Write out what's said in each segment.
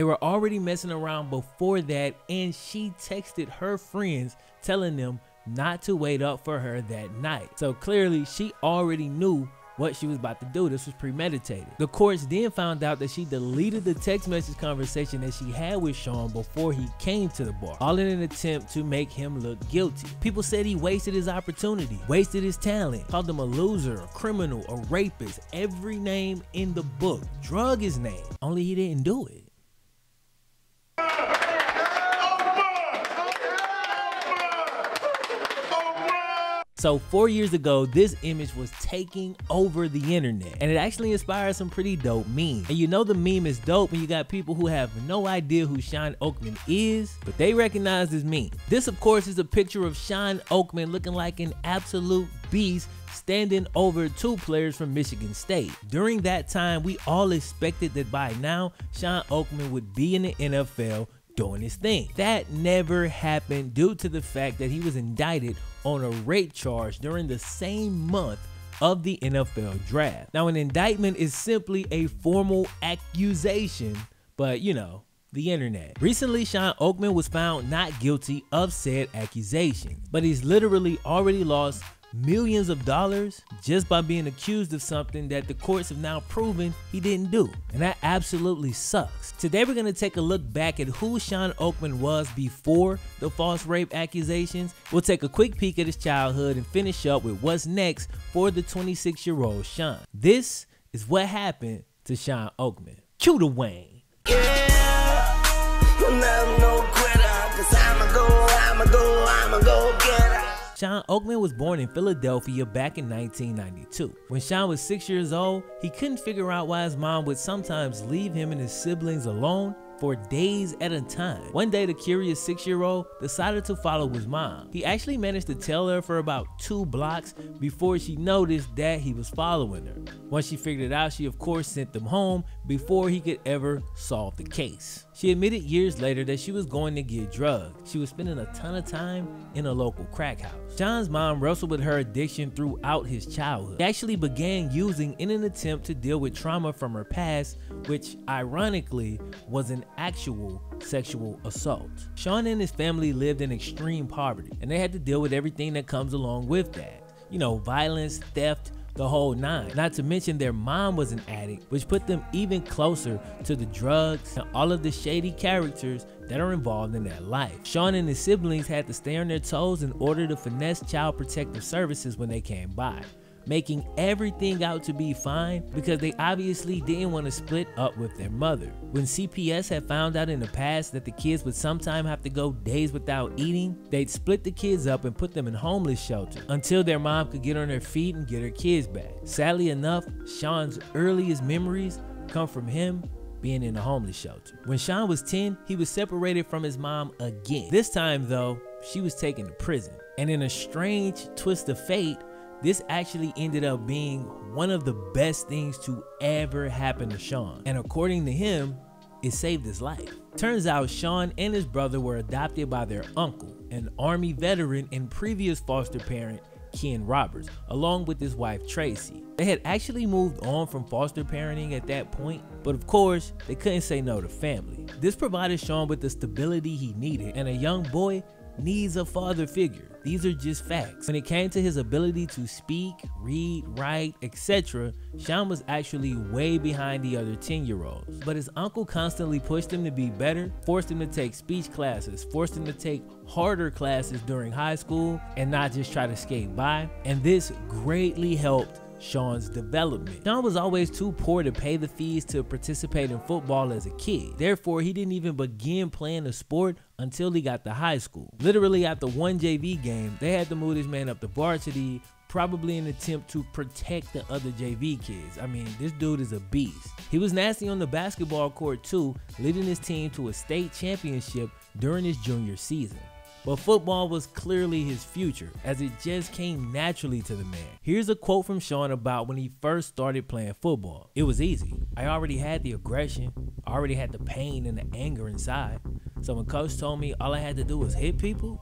They were already messing around before that, and she texted her friends telling them not to wait up for her that night. So clearly, she already knew what she was about to do. This was premeditated. The courts then found out that she deleted the text message conversation that she had with Shawn before he came to the bar, all in an attempt to make him look guilty. People said he wasted his opportunity, wasted his talent, called him a loser, a criminal, a rapist, every name in the book, drug his name, only he didn't do it. So four years ago, this image was taking over the internet and it actually inspired some pretty dope memes. And you know the meme is dope when you got people who have no idea who Shawn Oakman is, but they recognize this meme. This of course is a picture of Shawn Oakman looking like an absolute beast standing over two players from Michigan State. During that time, we all expected that by now, Shawn Oakman would be in the NFL doing his thing. That never happened due to the fact that he was indicted on a rape charge during the same month of the NFL draft. Now, an indictment is simply a formal accusation, but you know, the internet. Recently, Shawn Oakman was found not guilty of said accusation, but he's literally already lost millions of dollars just by being accused of something that the courts have now proven he didn't do. And that absolutely sucks. Today we're going to take a look back at who Shawn Oakman was before the false rape accusations. We'll take a quick peek at his childhood and finish up with what's next for the 26 year old Shawn. This is what happened to Shawn Oakman. Cue the Wayne. Yeah. Shawn Oakman was born in Philadelphia back in 1992. When Shawn was six years old, he couldn't figure out why his mom would sometimes leave him and his siblings alone for days at a time. One day, the curious six-year-old decided to follow his mom. He actually managed to tell her for about two blocks before she noticed that he was following her. Once she figured it out, she of course sent them home before he could ever solve the case. She admitted years later that she was going to get drugged. She was spending a ton of time in a local crack house. Shawn's mom wrestled with her addiction throughout his childhood. He actually began using in an attempt to deal with trauma from her past, which ironically was an actual sexual assault. Shawn and his family lived in extreme poverty, and they had to deal with everything that comes along with that. You know, violence, theft, the whole nine. Not to mention their mom was an addict, which put them even closer to the drugs and all of the shady characters that are involved in their life. Shawn and his siblings had to stay on their toes in order to finesse child protective services when they came by making everything out to be fine because they obviously didn't want to split up with their mother. When CPS had found out in the past that the kids would sometime have to go days without eating, they'd split the kids up and put them in homeless shelter until their mom could get on her feet and get her kids back. Sadly enough, Shawn's earliest memories come from him being in a homeless shelter. When Shawn was 10, he was separated from his mom again. This time though, she was taken to prison. And in a strange twist of fate, this actually ended up being one of the best things to ever happen to Shawn. And according to him, it saved his life. Turns out Shawn and his brother were adopted by their uncle, an army veteran and previous foster parent, Ken Roberts, along with his wife Tracy. They had actually moved on from foster parenting at that point, but of course, they couldn't say no to family. This provided Shawn with the stability he needed, and a young boy needs a father figure. These are just facts. When it came to his ability to speak, read, write, etc., Shawn was actually way behind the other 10 year olds. But his uncle constantly pushed him to be better, forced him to take speech classes, forced him to take harder classes during high school, and not just try to skate by. And this greatly helped Shawn's development. Shawn was always too poor to pay the fees to participate in football as a kid. Therefore, he didn't even begin playing the sport until he got to high school. Literally after one JV game, they had to move this man up the bar to varsity probably an attempt to protect the other JV kids. I mean, this dude is a beast. He was nasty on the basketball court too, leading his team to a state championship during his junior season. But football was clearly his future, as it just came naturally to the man. Here's a quote from Shawn about when he first started playing football. It was easy. I already had the aggression, I already had the pain and the anger inside. So when coach told me all I had to do was hit people,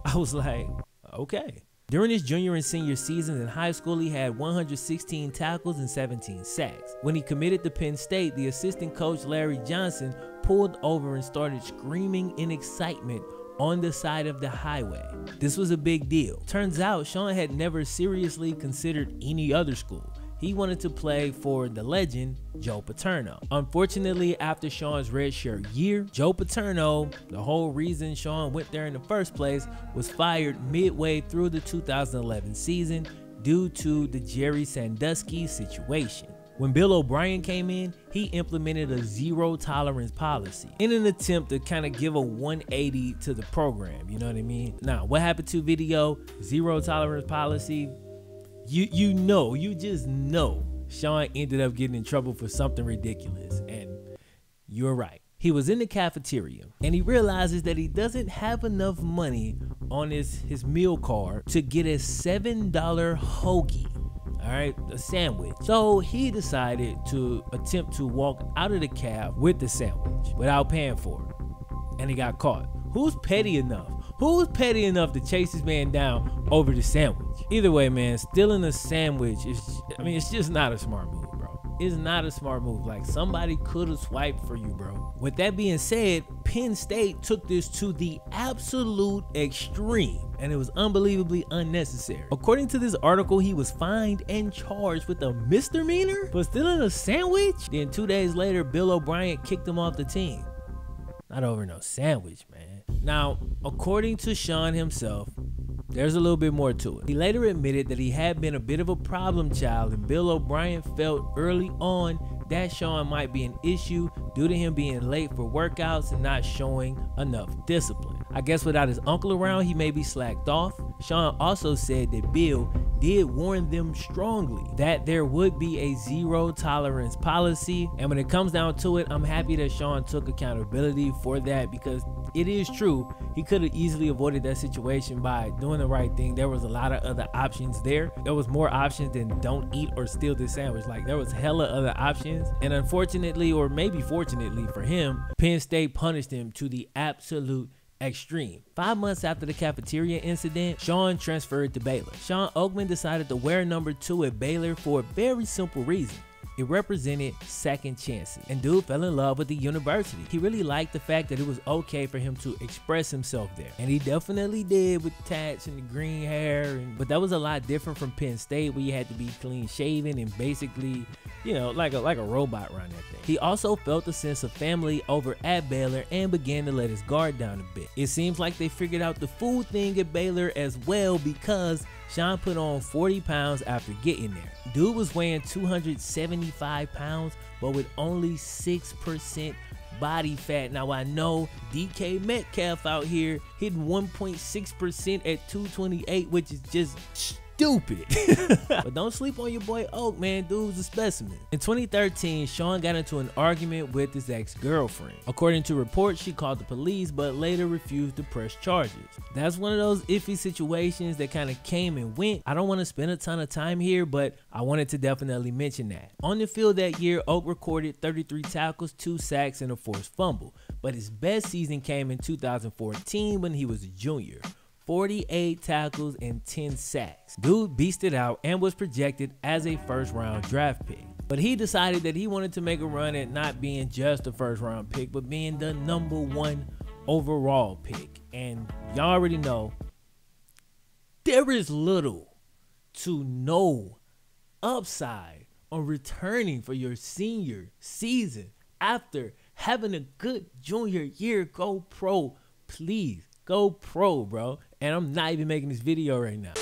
I was like, okay. During his junior and senior seasons in high school, he had 116 tackles and 17 sacks. When he committed to Penn State, the assistant coach Larry Johnson pulled over and started screaming in excitement on the side of the highway. This was a big deal. Turns out Shawn had never seriously considered any other school. He wanted to play for the legend, Joe Paterno. Unfortunately, after Shawn's redshirt year, Joe Paterno, the whole reason Shawn went there in the first place, was fired midway through the 2011 season due to the Jerry Sandusky situation. When Bill O'Brien came in, he implemented a zero tolerance policy in an attempt to kind of give a 180 to the program. You know what I mean? Now, what happened to video? Zero tolerance policy. You you know, you just know Shawn ended up getting in trouble for something ridiculous. And you're right. He was in the cafeteria and he realizes that he doesn't have enough money on his, his meal card to get a $7 hoagie all right, a sandwich. So he decided to attempt to walk out of the cab with the sandwich without paying for it. And he got caught. Who's petty enough? Who's petty enough to chase this man down over the sandwich? Either way, man, stealing a sandwich is, I mean, it's just not a smart move is not a smart move. Like somebody could have swiped for you, bro. With that being said, Penn State took this to the absolute extreme and it was unbelievably unnecessary. According to this article, he was fined and charged with a misdemeanor for stealing a sandwich. Then two days later, Bill O'Brien kicked him off the team. Not over no sandwich, man. Now, according to Shawn himself, there's a little bit more to it. He later admitted that he had been a bit of a problem child and Bill O'Brien felt early on that Shawn might be an issue due to him being late for workouts and not showing enough discipline. I guess without his uncle around, he may be slacked off. Shawn also said that Bill did warn them strongly that there would be a zero tolerance policy. And when it comes down to it, I'm happy that Shawn took accountability for that because it is true. He could have easily avoided that situation by doing the right thing. There was a lot of other options there. There was more options than don't eat or steal this sandwich. Like there was hella other options. And unfortunately, or maybe fortunately for him, Penn State punished him to the absolute extreme. Five months after the cafeteria incident, Shawn transferred to Baylor. Shawn Oakman decided to wear number two at Baylor for a very simple reason. It represented second chances. And dude fell in love with the university. He really liked the fact that it was okay for him to express himself there. And he definitely did with tats and the green hair. And, but that was a lot different from Penn State where you had to be clean shaven and basically you know, like a like a robot around that thing. He also felt a sense of family over at Baylor and began to let his guard down a bit. It seems like they figured out the food thing at Baylor as well because Shawn put on 40 pounds after getting there. Dude was weighing 275 pounds, but with only 6% body fat. Now I know DK Metcalf out here hitting 1.6% at 228, which is just stupid. but don't sleep on your boy Oak, man. Dude's a specimen. In 2013, Shawn got into an argument with his ex-girlfriend. According to reports, she called the police, but later refused to press charges. That's one of those iffy situations that kind of came and went. I don't want to spend a ton of time here, but I wanted to definitely mention that. On the field that year, Oak recorded 33 tackles, 2 sacks, and a forced fumble. But his best season came in 2014 when he was a junior. 48 tackles and 10 sacks. Dude beasted out and was projected as a first round draft pick. But he decided that he wanted to make a run at not being just a first round pick, but being the number one overall pick. And y'all already know there is little to no upside on returning for your senior season after having a good junior year. Go pro, please. Go pro, bro and I'm not even making this video right now.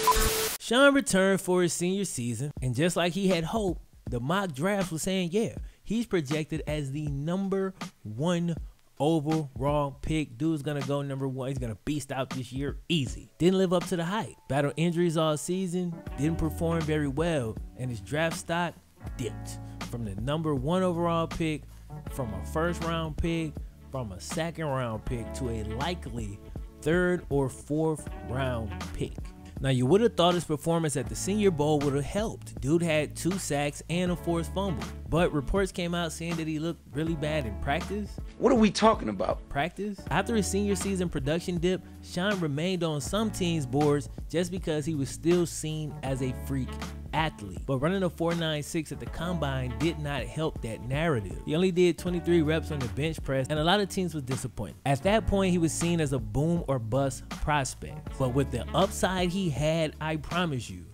Shawn returned for his senior season, and just like he had hoped, the mock draft was saying, yeah, he's projected as the number one overall pick. Dude's gonna go number one. He's gonna beast out this year easy. Didn't live up to the hype. Battled injuries all season. Didn't perform very well, and his draft stock dipped from the number one overall pick, from a first round pick, from a second round pick to a likely third or fourth round pick. Now you would have thought his performance at the Senior Bowl would have helped. Dude had two sacks and a forced fumble. But reports came out saying that he looked really bad in practice. What are we talking about? Practice? After his senior season production dip, Shawn remained on some teams' boards just because he was still seen as a freak athlete. But running a 4.96 at the combine did not help that narrative. He only did 23 reps on the bench press, and a lot of teams was disappointed. At that point, he was seen as a boom or bust prospect. But with the upside he had, I promise you,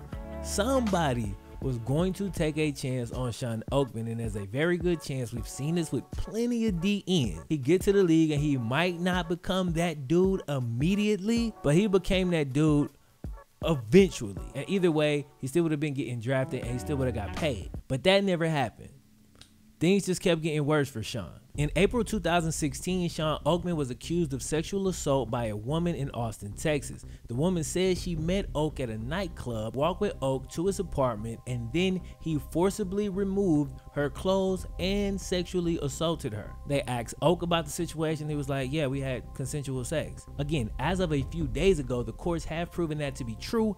somebody was going to take a chance on Shawn Oakman, and there's a very good chance we've seen this with plenty of DNs. He get to the league and he might not become that dude immediately, but he became that dude eventually. And either way, he still would have been getting drafted and he still would have got paid. But that never happened. Things just kept getting worse for Shawn. In April 2016, Shawn Oakman was accused of sexual assault by a woman in Austin, Texas. The woman said she met Oak at a nightclub, walked with Oak to his apartment, and then he forcibly removed her clothes and sexually assaulted her. They asked Oak about the situation. He was like, yeah, we had consensual sex. Again, as of a few days ago, the courts have proven that to be true,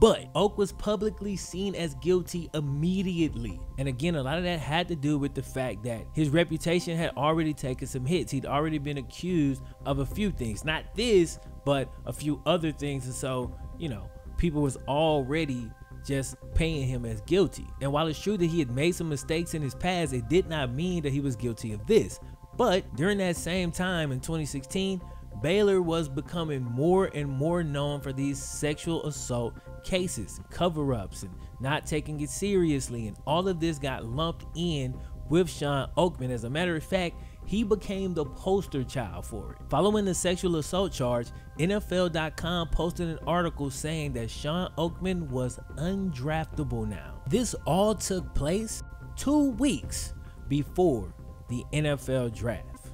but Oak was publicly seen as guilty immediately. And again, a lot of that had to do with the fact that his reputation had already taken some hits. He'd already been accused of a few things, not this, but a few other things. And so, you know, people was already just paying him as guilty. And while it's true that he had made some mistakes in his past, it did not mean that he was guilty of this. But during that same time in 2016, Baylor was becoming more and more known for these sexual assault cases, cover ups, and not taking it seriously. And all of this got lumped in with Shawn Oakman. As a matter of fact, he became the poster child for it. Following the sexual assault charge, NFL.com posted an article saying that Shawn Oakman was undraftable now. This all took place two weeks before the NFL draft.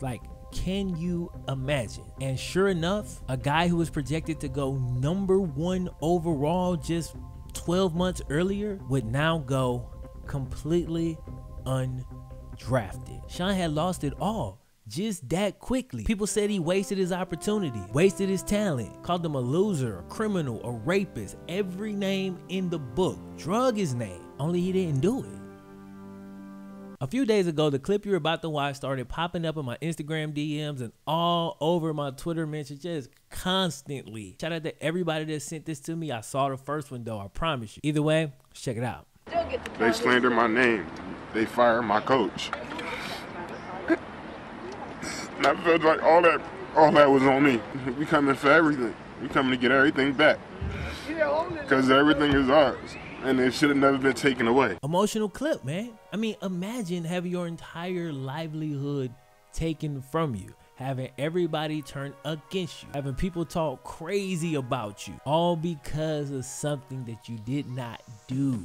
Like, can you imagine? And sure enough, a guy who was projected to go number one overall just 12 months earlier would now go completely undrafted. Shawn had lost it all just that quickly. People said he wasted his opportunity, wasted his talent, called him a loser, a criminal, a rapist, every name in the book, drug his name, only he didn't do it. A few days ago, the clip you're about to watch started popping up in my Instagram DMs and all over my Twitter mentions just constantly. Shout out to everybody that sent this to me. I saw the first one though, I promise you. Either way, check it out. They slander my name. They fire my coach. and I felt like all that all that was on me. We coming for everything. We coming to get everything back. Because everything is ours and it should have never been taken away. Emotional clip, man. I mean, imagine having your entire livelihood taken from you. Having everybody turn against you, having people talk crazy about you, all because of something that you did not do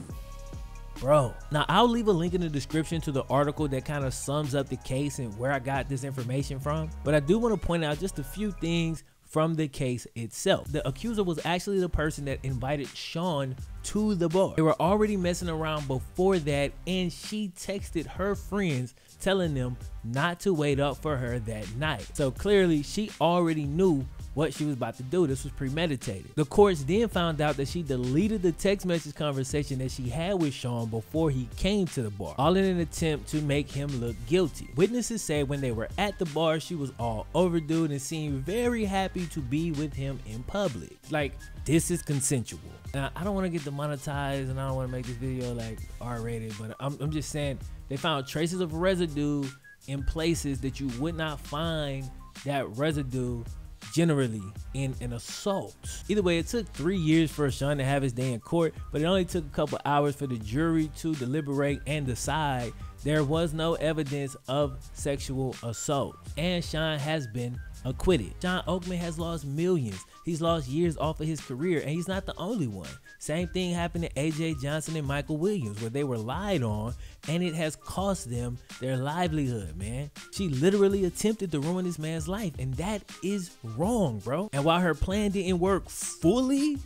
bro. Now, I'll leave a link in the description to the article that kind of sums up the case and where I got this information from. But I do want to point out just a few things from the case itself. The accuser was actually the person that invited Shawn to the bar. They were already messing around before that and she texted her friends telling them not to wait up for her that night. So clearly she already knew what she was about to do. This was premeditated. The courts then found out that she deleted the text message conversation that she had with Shawn before he came to the bar, all in an attempt to make him look guilty. Witnesses say when they were at the bar, she was all overdue and seemed very happy to be with him in public. Like, this is consensual. Now, I don't want to get demonetized and I don't want to make this video like R-rated, but I'm, I'm just saying they found traces of residue in places that you would not find that residue generally in an assault. Either way, it took three years for Shawn to have his day in court, but it only took a couple hours for the jury to deliberate and decide there was no evidence of sexual assault. And Shawn has been acquitted. Shawn Oakman has lost millions. He's lost years off of his career, and he's not the only one. Same thing happened to AJ Johnson and Michael Williams, where they were lied on, and it has cost them their livelihood, man. She literally attempted to ruin this man's life, and that is wrong, bro. And while her plan didn't work fully,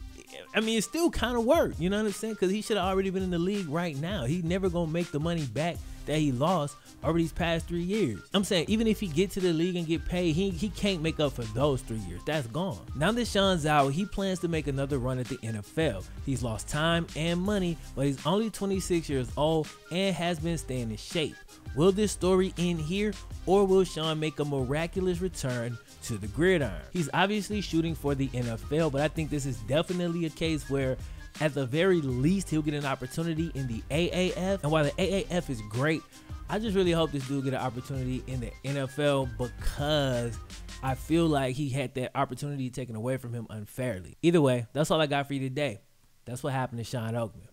I mean, it still kind of worked. You know what I'm saying? Because he should have already been in the league right now. He never gonna make the money back that he lost over these past three years. I'm saying even if he get to the league and get paid, he, he can't make up for those three years. That's gone. Now that Shawn's out, he plans to make another run at the NFL. He's lost time and money, but he's only 26 years old and has been staying in shape. Will this story end here, or will Shawn make a miraculous return to the gridiron? He's obviously shooting for the NFL, but I think this is definitely a case where at the very least he'll get an opportunity in the AAF. And while the AAF is great, I just really hope this dude get an opportunity in the NFL because I feel like he had that opportunity taken away from him unfairly. Either way, that's all I got for you today. That's what happened to Shawn Oakman.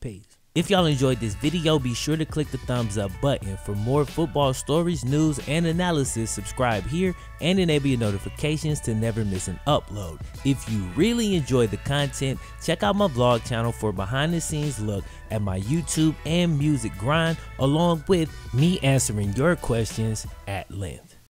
Peace. If y'all enjoyed this video, be sure to click the thumbs up button. For more football stories, news, and analysis, subscribe here and enable your notifications to never miss an upload. If you really enjoy the content, check out my vlog channel for behind the scenes look at my YouTube and music grind, along with me answering your questions at length.